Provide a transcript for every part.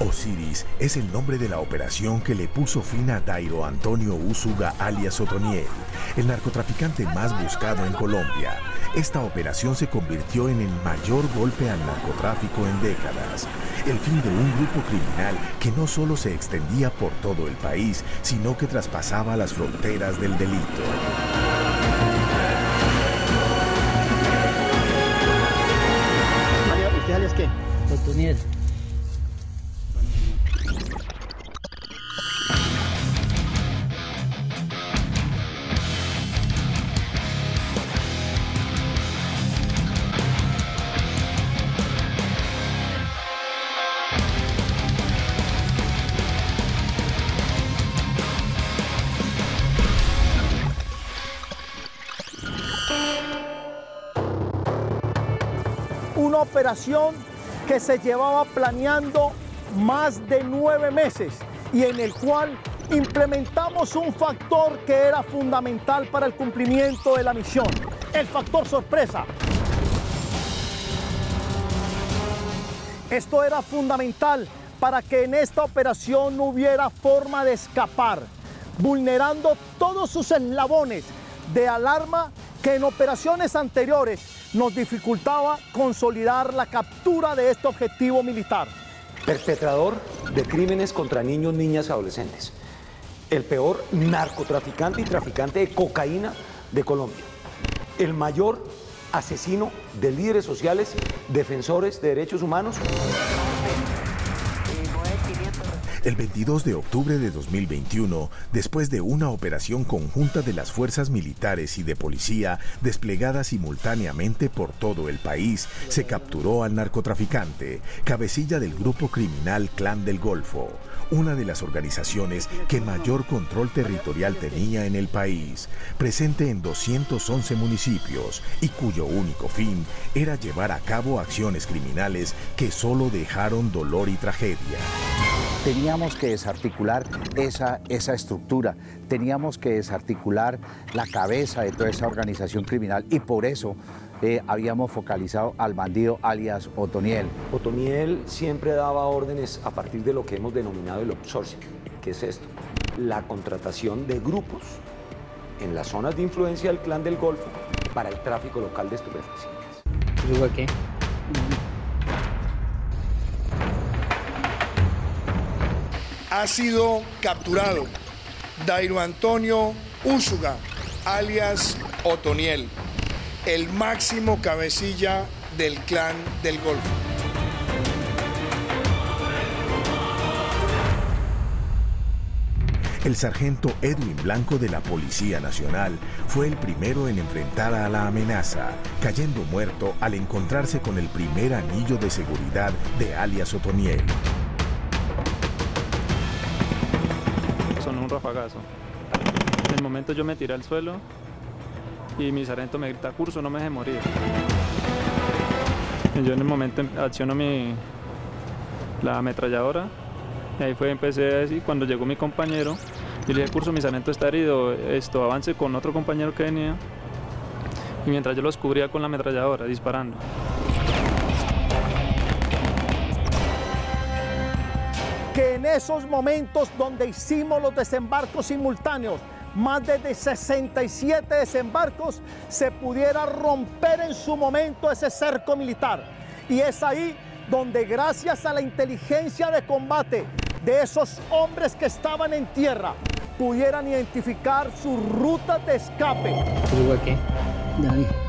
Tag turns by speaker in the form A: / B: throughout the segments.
A: Osiris es el nombre de la operación que le puso fin a Dairo Antonio Usuga alias Otoniel, el narcotraficante más buscado en Colombia. Esta operación se convirtió en el mayor golpe al narcotráfico en décadas. El fin de un grupo criminal que no solo se extendía por todo el país, sino que traspasaba las fronteras del delito.
B: Mario, ¿usted alias qué?
C: Otoniel.
B: Operación que se llevaba planeando más de nueve meses y en el cual implementamos un factor que era fundamental para el cumplimiento de la misión, el factor sorpresa. Esto era fundamental para que en esta operación no hubiera forma de escapar, vulnerando todos sus eslabones de alarma que en operaciones anteriores nos dificultaba consolidar la captura de este objetivo militar.
D: Perpetrador de crímenes contra niños, niñas y adolescentes. El peor narcotraficante y traficante de cocaína de Colombia. El mayor asesino de líderes sociales, defensores de derechos humanos.
A: El 22 de octubre de 2021, después de una operación conjunta de las fuerzas militares y de policía desplegada simultáneamente por todo el país, se capturó al narcotraficante, cabecilla del grupo criminal Clan del Golfo, una de las organizaciones que mayor control territorial tenía en el país, presente en 211 municipios y cuyo único fin era llevar a cabo acciones criminales que solo dejaron dolor y tragedia.
E: Teníamos que desarticular esa, esa estructura, teníamos que desarticular la cabeza de toda esa organización criminal y por eso eh, habíamos focalizado al bandido alias Otoniel.
D: Otoniel siempre daba órdenes a partir de lo que hemos denominado el outsourcing. ¿Qué es esto? La contratación de grupos en las zonas de influencia del clan del Golfo para el tráfico local de estupefacientes.
C: ¿Yo qué?
F: Ha sido capturado Dairo Antonio Úsuga, alias Otoniel, el máximo cabecilla del clan del Golfo.
A: El sargento Edwin Blanco de la Policía Nacional fue el primero en enfrentar a la amenaza, cayendo muerto al encontrarse con el primer anillo de seguridad de alias Otoniel.
G: Un rafagazo. En el momento yo me tiré al suelo y mi sargento me grita, curso, no me deje morir. Yo en el momento em- acciono mi, la ametralladora y ahí fue, empecé a decir, cuando llegó mi compañero, y le dije, curso, mi sargento está herido, esto, avance con otro compañero que venía. Y mientras yo los cubría con la ametralladora, disparando.
B: Que en esos momentos donde hicimos los desembarcos simultáneos, más de 67 desembarcos, se pudiera romper en su momento ese cerco militar. Y es ahí donde gracias a la inteligencia de combate de esos hombres que estaban en tierra, pudieran identificar sus rutas de escape.
C: ¿Yo qué? David.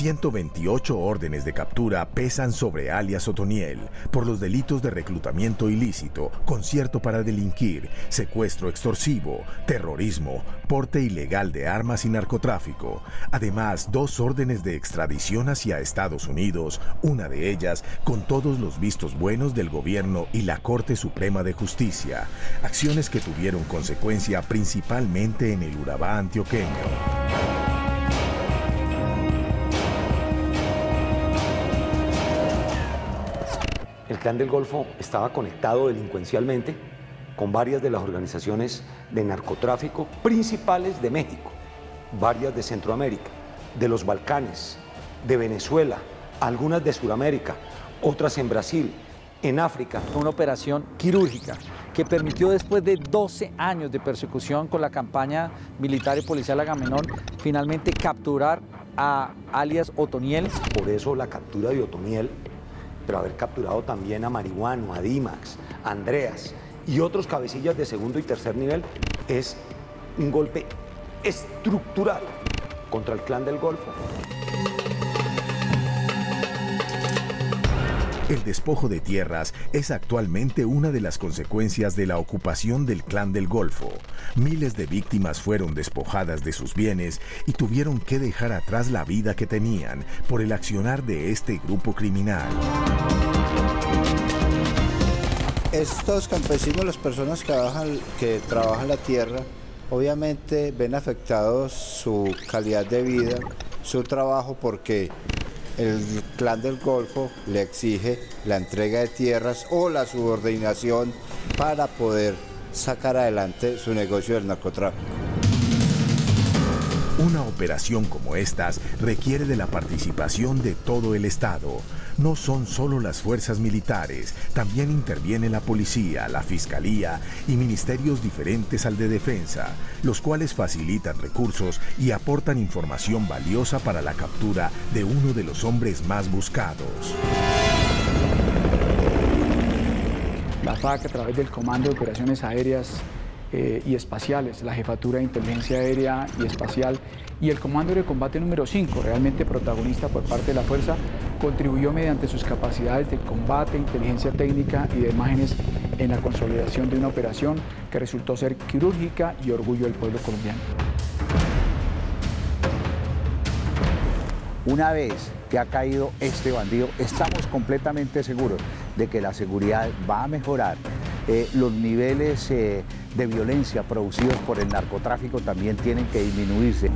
A: 128 órdenes de captura pesan sobre alias Otoniel por los delitos de reclutamiento ilícito, concierto para delinquir, secuestro extorsivo, terrorismo, porte ilegal de armas y narcotráfico. Además, dos órdenes de extradición hacia Estados Unidos, una de ellas con todos los vistos buenos del gobierno y la Corte Suprema de Justicia. Acciones que tuvieron consecuencia principalmente en el Urabá antioqueño.
D: Clan del Golfo estaba conectado delincuencialmente con varias de las organizaciones de narcotráfico principales de México, varias de Centroamérica, de los Balcanes, de Venezuela, algunas de Sudamérica, otras en Brasil, en África.
H: Una operación quirúrgica que permitió después de 12 años de persecución con la campaña militar y policial Agamenón, finalmente capturar a alias Otoniel.
D: Por eso la captura de Otoniel, pero haber capturado también a Marihuano, a Dimax, a Andreas y otros cabecillas de segundo y tercer nivel es un golpe estructural contra el clan del Golfo.
A: El despojo de tierras es actualmente una de las consecuencias de la ocupación del clan del Golfo. Miles de víctimas fueron despojadas de sus bienes y tuvieron que dejar atrás la vida que tenían por el accionar de este grupo criminal.
I: Estos campesinos, las personas que trabajan, la tierra, obviamente ven afectados su calidad de vida, su trabajo, porque el clan del Golfo le exige la entrega de tierras o la subordinación para poder sacar adelante su negocio del narcotráfico.
A: Operación como estas requiere de la participación de todo el Estado. No son solo las fuerzas militares, también interviene la policía, la fiscalía y ministerios diferentes al de defensa, los cuales facilitan recursos y aportan información valiosa para la captura de uno de los hombres más buscados.
J: La FAC a través del Comando de Operaciones Aéreas eh, y espaciales, la Jefatura de Inteligencia Aérea y Espacial y el Comando de Combate número 5, realmente protagonista por parte de la Fuerza, contribuyó mediante sus capacidades de combate, inteligencia técnica y de imágenes en la consolidación de una operación que resultó ser quirúrgica y orgullo del pueblo colombiano.
E: Una vez que ha caído este bandido, estamos completamente seguros de que la seguridad va a mejorar. Eh, los niveles eh, de violencia producidos por el narcotráfico también tienen que disminuirse.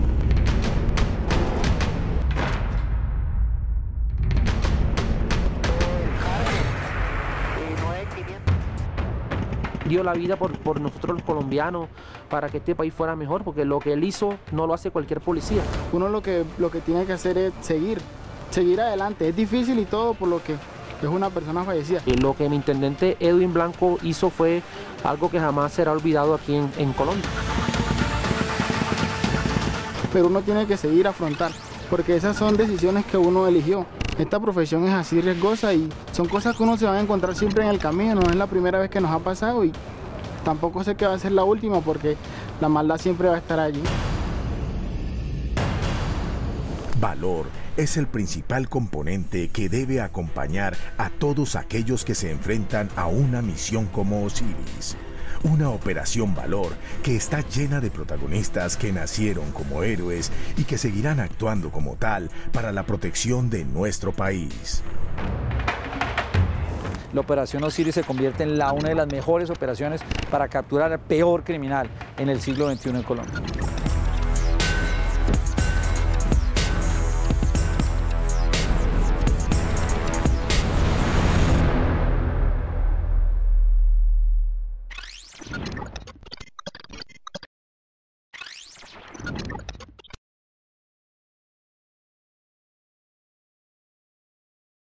K: dio la vida por, por, nosotros los colombianos para que este país fuera mejor, porque lo que él hizo no lo hace cualquier policía.
L: Uno lo que, lo que tiene que hacer es seguir, seguir adelante. Es difícil y todo por lo que es una persona fallecida.
K: Y lo que mi intendente Edwin Blanco hizo fue algo que jamás será olvidado aquí en, en Colombia.
L: Pero uno tiene que seguir afrontar, porque esas son decisiones que uno eligió. Esta profesión es así riesgosa y son cosas que uno se va a encontrar siempre en el camino, no es la primera vez que nos ha pasado y tampoco sé que va a ser la última porque la maldad siempre va a estar allí.
A: Valor es el principal componente que debe acompañar a todos aquellos que se enfrentan a una misión como Osiris. Una operación valor que está llena de protagonistas que nacieron como héroes y que seguirán actuando como tal para la protección de nuestro país.
H: La operación Osiris se convierte en la una de las mejores operaciones para capturar al peor criminal en el siglo XXI en Colombia.